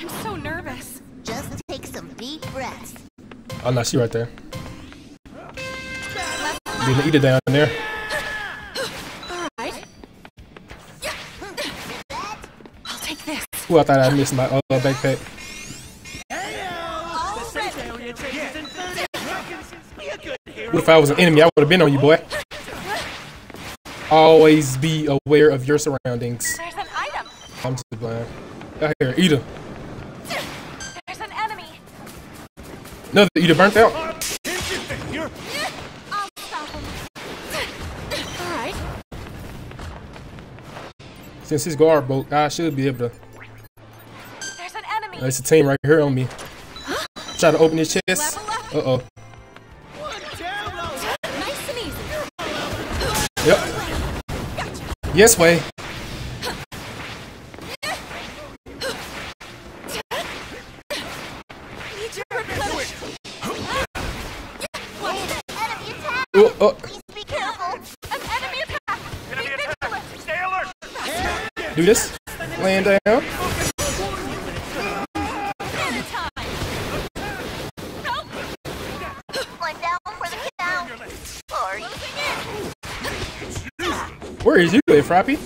I'm so nervous. Just take some deep breaths. Oh no, she right there. Didn't eat it down there. All right. I'll take this. Ooh, I thought I missed my uh, backpack. What if I was an enemy? I would have been on you, boy. Always be aware of your surroundings. There's an item. I'm just blind. Out here, eat There's Another Ida burnt out. Since his guard broke, I should be able to. There's an enemy. There's a team right here on me. Try to open his chest. Uh oh. Nice. Yep. Yes, way. Where is you at, Frappy?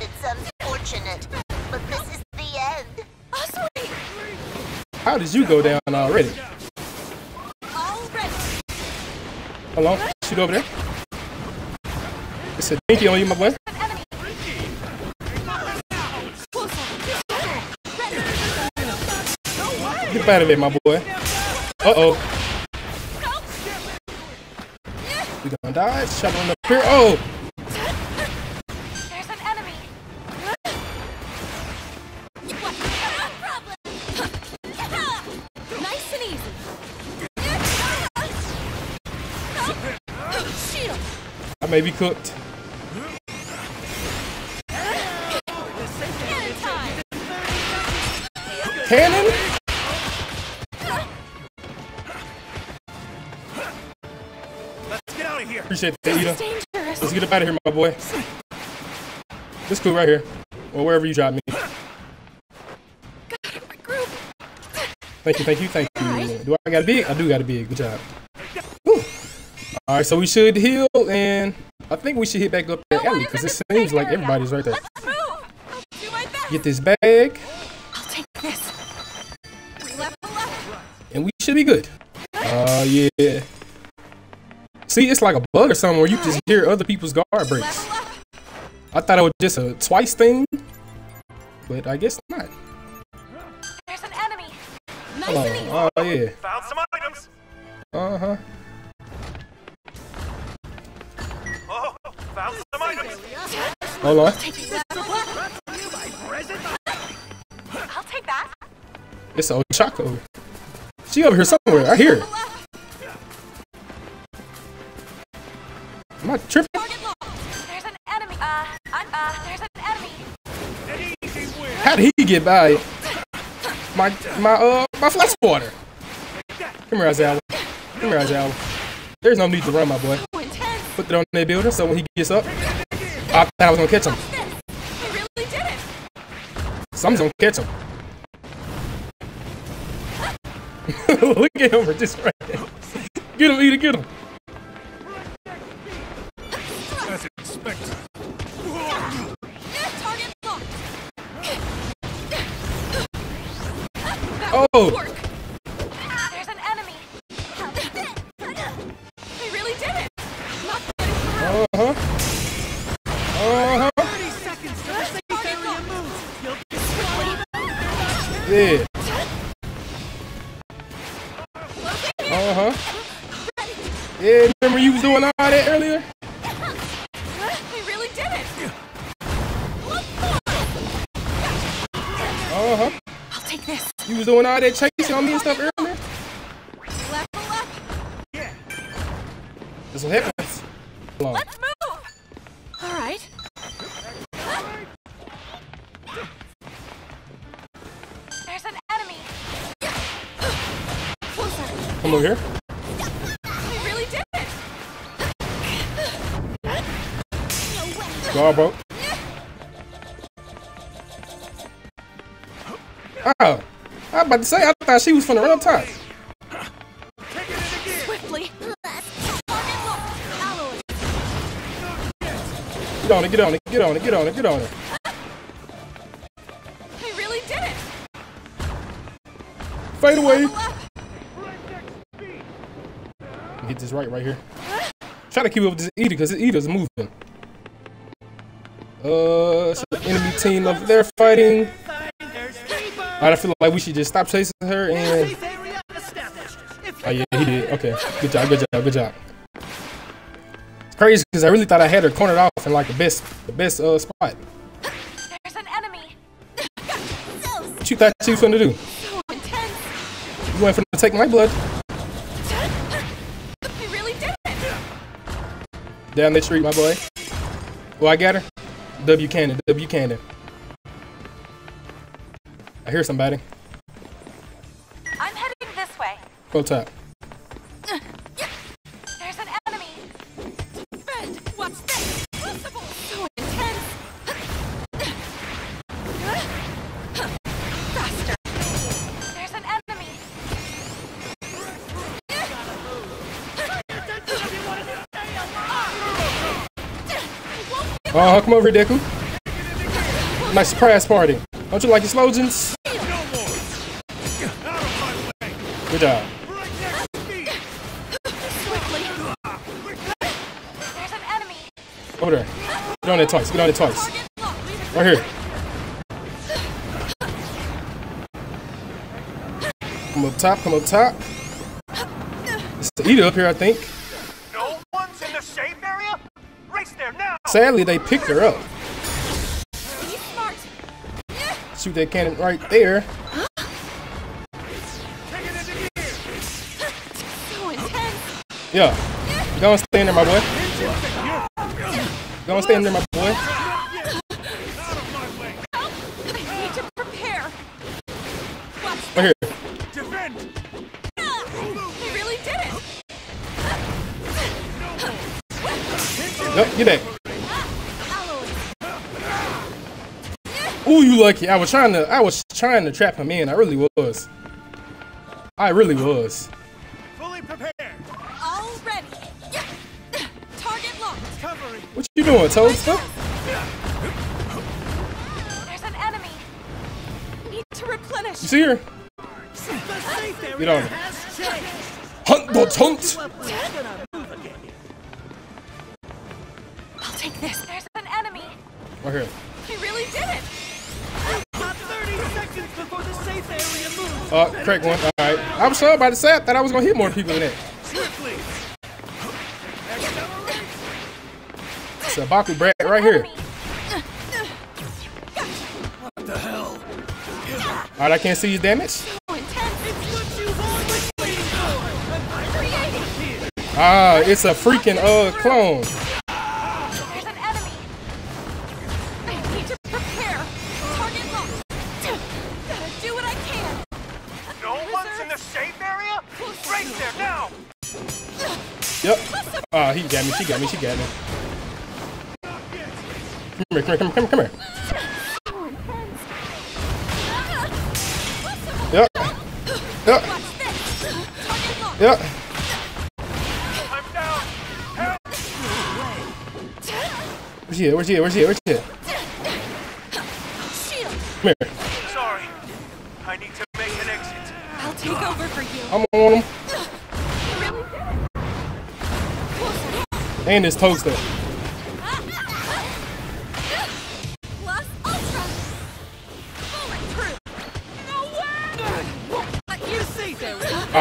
It's unfortunate, but this is the end. Oh. How did you go down already? Already. Hold. Shoot over there. It's a dinky on you, my boy. An enemy. Closer. Get out of it, my boy. Uh You gonna die? Shot on the pier. Oh! There's an enemy. Nice and easy. I may be cooked. Appreciate the Ida. Dangerous. Let's get up out of here, my boy. This cool right here. Or wherever you drop me. Thank you, thank you, thank you. Do I got a big? I do got a big. Good job. Whew. All right, so we should heal, and I think we should hit back up that alley because it seems like everybody's right there. Let's move. I'll do my best. Get this bag, I'll take this. Level up. and we should be good. Uh, yeah. See, it's like a bug or something where you just hear other people's guard breaks. I thought it was just a twice thing, but I guess not. There's an enemy. Nice Hold and easy. Oh yeah. Found some items! Uh huh. Oh, found some items! Hold on. Take. I'll take that. It's Ochaco. She over here somewhere. I hear her. Am I tripping? There's an enemy. Uh, I'm, uh, there's an enemy. An easy win! How did he get by? My my uh my flesh water. Come here, Azala. Come here, Azala. There's no need to run, my boy. Put it on that building so when he gets up, I thought I was gonna catch him. This. I really did it. Someone's gonna catch him. Look at him just right there. Get him, Eda, get him. Oh, was doing all that chasing on me and stuff earlier? Level up. That's what happens. Hold. Let's move. All right. There's an enemy. Closer. Come over here. I really did it. Guard broke. Oh, I was about to say, I thought she was from the real top. Swiftly. Target locked. Alloy. Get on it, get on it, get on it, get on it, get on it. He really did it. Fade away. Get this right right here. Try to keep up with this Eda because Eda's moving. Uh, so the enemy team over there fighting. There's Alright, I feel like we should just stop chasing her and. Safe area established. If Oh yeah, he did. Okay, good job, good job, good job. It's crazy because I really thought I had her cornered off in like the best, the best uh spot. There's an enemy. What you thought you was finna do? So intense. You went for to take my blood He really did it. down the street, my boy. Well, I got her. W Cannon, W Cannon. I hear somebody. I'm heading this way. Go top. There's an enemy. Friend, what's this? Possible. So intense. Faster. There's an enemy. Oh, come over here, Deku. Nice surprise party. Don't you like your Good job. Swiftly. There's an enemy. Over there. Get on there twice. Get on there twice. Right here. Come up top. Come up top. It's the eater up here, I think. no one's in the safe area, race there now. Sadly, they picked her up. Shoot that cannon right there. Yeah. Go and stay in there, my boy. Go and stay in there, my boy. Out of my way. I need to prepare. What's Right here. Defend. He really did it. Yep, get that. Ooh, you lucky. I was trying to I was trying to trap him in. I really was. I really was. You doing, Toadster? There's an enemy. Need to replenish. You see her? The safe area Get on. Hunt the hunt! I'll take this. There's an enemy. Right here. He really did it. Got 30 seconds before the safe area moves. Uh, correct one. Alright. I was sure about to say I thought I was gonna hit more people than that. It's a Baku Brad right here. What the hell? Alright, I can't see his damage. So. It's what you've always waited for. Creating. Ah, it's a freaking uh clone. There's an enemy. I need to prepare. Target locked. Gotta do what I can. No one's in the safe area? Race there now. Yep. Ah, he got me. She got me. She got me. Come here, come here, come here, come here, come here. So. Yep. Yep. What's this? Target locked. Yep. I'm down. Help. Where's she at? Where's she at? Where's she at? Where's she at? Come here. Sorry. I need to make an exit. I'll take over for you. I'm on him. Really did it. Closer. And this toaster.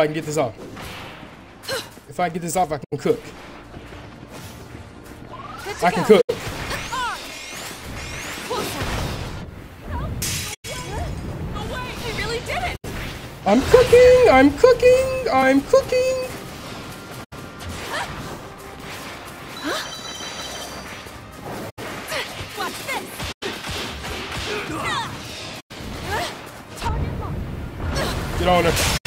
I can get this off. If I get this off, I can cook. I can cook. I'm cooking! I'm cooking! I'm cooking! Get on there.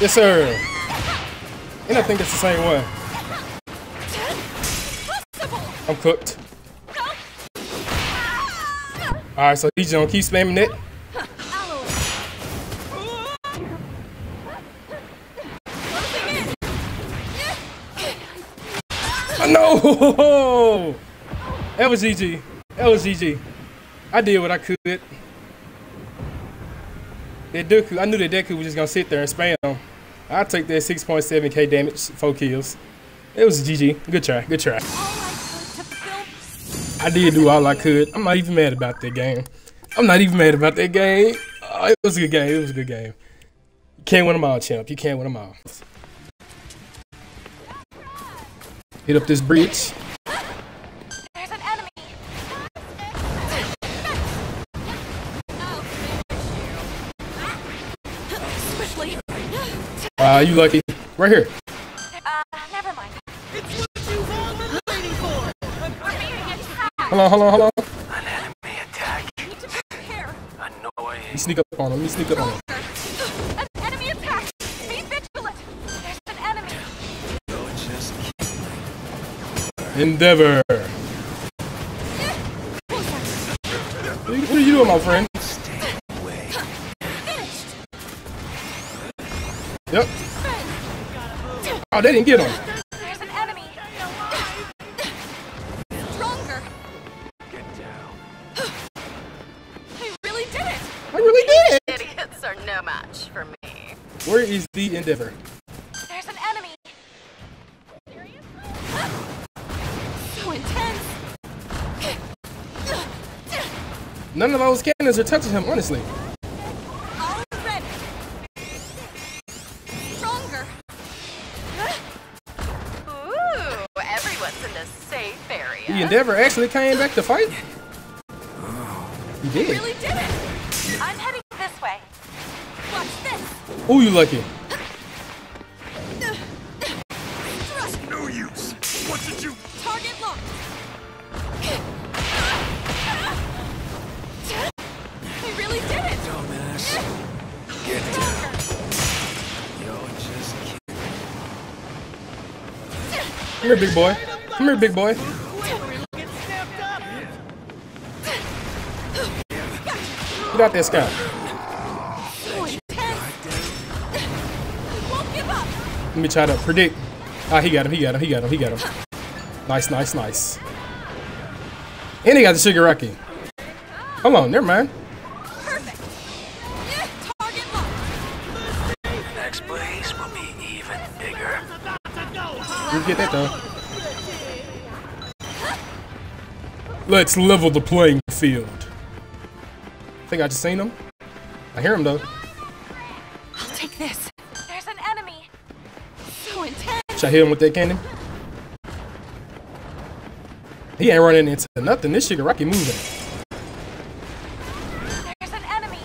Yes, sir. And I think it's the same one. I'm cooked. All right, so he's gonna keep spamming it. Oh, no! That was GG. That was GG. I did what I could. That Deku, I knew that Deku was just gonna sit there and spam. I'll take that 6.7k damage, 4 kills. It was a GG. Good try, good try. I I did do all I could. I'm not even mad about that game. I'm not even mad about that game. Uh, it was a good game. It was a good game. You can't win them all, champ. You can't win them all. Hit up this breach. Uh, you lucky. Right here. Uh, never mind. Hold on, hold on, hold on. An enemy attack. Need to prepare. Annoying. You sneak up on him. You sneak up on him. An enemy attack. Be vigilant. There's an enemy. You're just Endeavor. What are you doing, my friend? Yep. Oh, they didn't get him. There's an enemy. Stronger. Get down. I really did it. I really did it. Idiots are no match for me. Where is the Endeavor? There's an enemy. So intense. None of those cannons are touching him, honestly. Endeavor actually came back to fight. He did. Really did it. I'm heading this way. Watch this. Oh, you lucky. No use. What did you? Target locked. I really did it. Dumbass. Get down. You're just Come here, big boy. Come here, big boy. Get out there, Scott. So intense. I won't give up. Let me try to predict. Ah, he got him. He got him. He got him. He got him. Nice, nice, nice. And he got the Shigaraki. Hold on, never mind. Perfect. Target locked. Next blaze will be even bigger. You get that though. Let's level the playing field. Think I just seen him. I hear him though. I'll take this. There's an enemy. So intense. Should I hit him with that cannon? He ain't running into nothing. This Shigaraki moving. There's an enemy.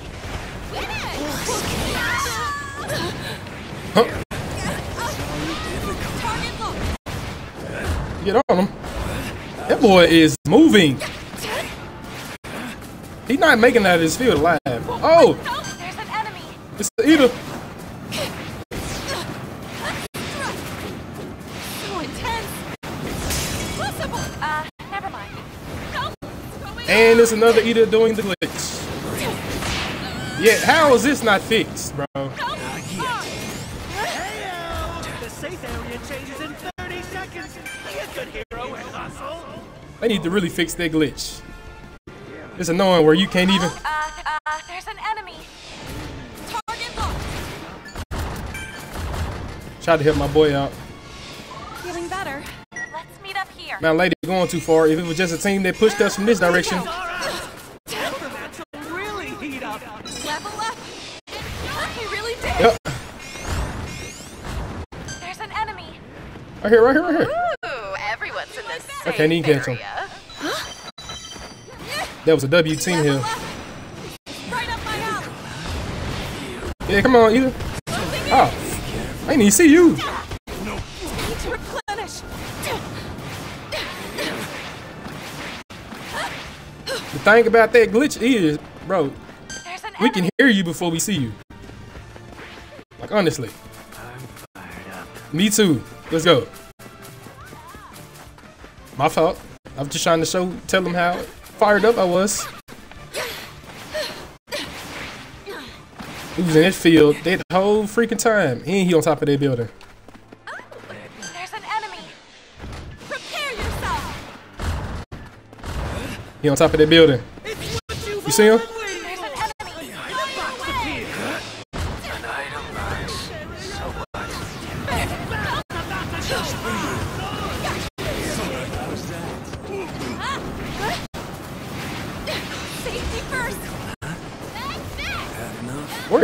Huh? Get on him. That boy is moving. He's not making of his field alive. Oh, There's an enemy. it's the eater. And it's another eater doing the glitch. Yeah, how is this not fixed, bro? Heyo! The safe area changes in 30 seconds. Be a good hero and hustle. They need to really fix that glitch. It's annoying where you can't even. Uh, uh, there's an enemy. Target locked. Try to help my boy out. Feeling better. Let's meet up here. Man, lady, going too far. If it was just a team that pushed us from this direction, All right. Now the match will really heat up. Level up. He really did. yep. There's an enemy. Right here, right here, right here. Ooh, everyone's in the safe I can't even catch him. That was a W team alley. Yeah, come on, either. Oh, I didn't even see you. The thing about that glitch is, bro, we can hear you before we see you. Like honestly. Me too. Let's go. My fault. I'm just trying to show, tell them how fired up I was. He was in that field that whole freaking time, and he on top of that building. There's an enemy. Prepare yourself. He on top of that building. It's what you've You see him?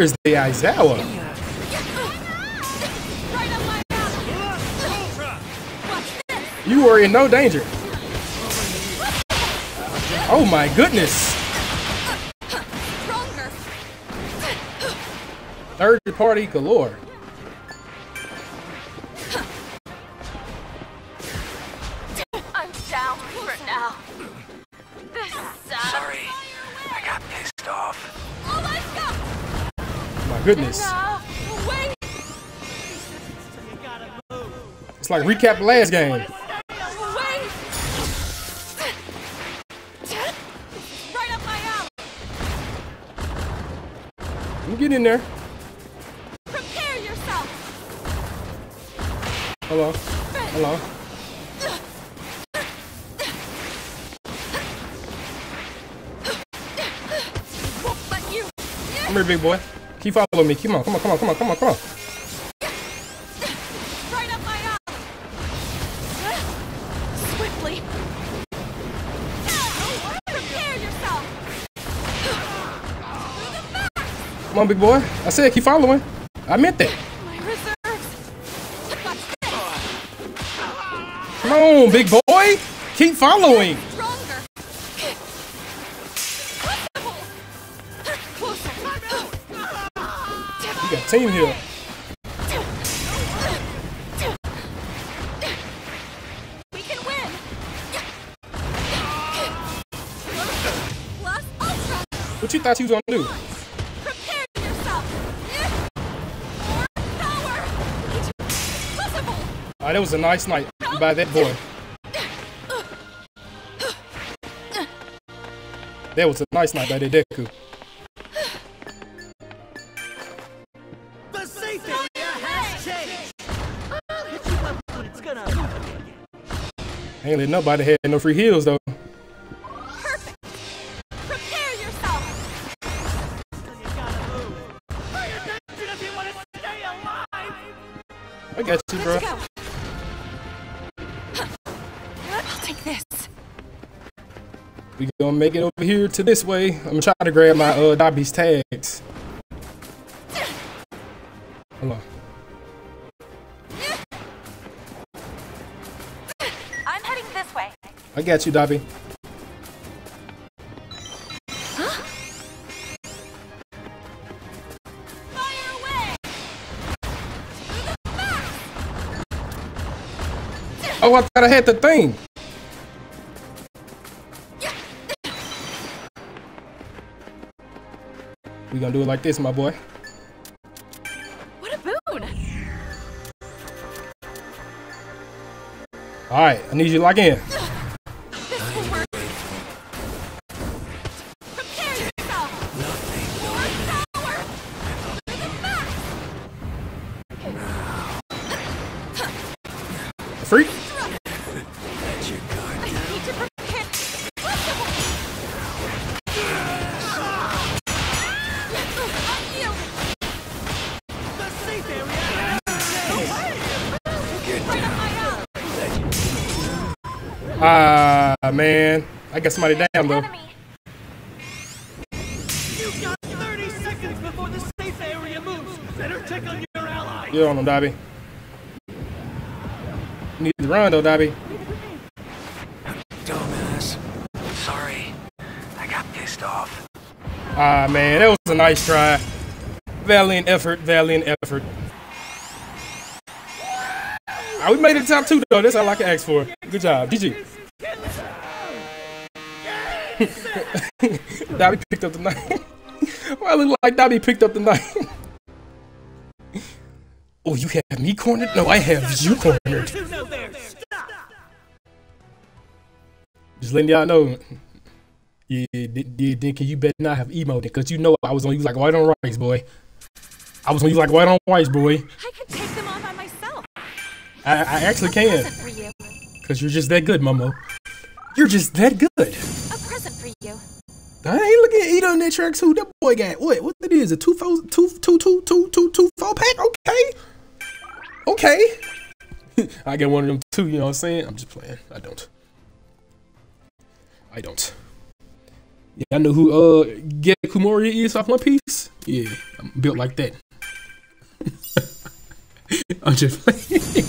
Is the this. You were in no danger. Oh my goodness. Third party galore. Goodness. No. Wait. You gotta move. It's like recap the last game. Wait. Right up my alley. You get in there. Prepare yourself. Hello. Hello. Come here, big boy. Keep following me. Come on, come on, come on, come on, come on, come on. Right up my alley. Swiftly. Prepare yourself. Come on, big boy. I said keep following. I meant that. My reserves. Come on, big boy. Keep following. Team here. We can win. Plus ultra. What you thought you was gonna do? Prepare yourself. Power. Possible. Ah, that was a nice night by that boy. That was a nice night by that Deku. Ain't let nobody have no free heals though. Perfect. Prepare yourself. You gotta move. Pay attention if you want to stay alive. I got you, bro. I'll take this. We gonna make it over here to this way. I'm gonna try to grab my uh Dobby's tags. Hold on. I got you, Dobby. Fire. Oh, I thought I had the thing. We gonna do it like this, my boy. What a boon. All right, I need you to lock in. Ah, man. I got somebody down though. You've got 30 seconds before the safe area moves. Better check on your ally. You're on him, Dobby. You need to run though, Dobby. Dumbass. Sorry. I got pissed off. Ah, man, that was a nice try. Valiant effort, valiant effort. Ah, we made it to top two, though. That's all I can ask for. Good job. GG. Dobby picked up the knife. I look like Dobby picked up the knife? oh, you have me cornered? No, I have you cornered. Just letting y'all know. Yeah, Dinky, you better not have emoted because you know I was on you like white on rice, boy. I was on you like white on rice, boy. I, I actually can Present for you. because you're just that good, Momo. You're just that good. A present for you. I ain't looking at eat on that track too. That boy got what? What it is? A two four two two two two two two four pack? Okay, okay. I get one of them too. You know what I'm saying? I'm just playing. I don't. I don't. Yeah, I know who uh Get Kumori is off One Piece. Yeah, I'm built like that. I'm just playing.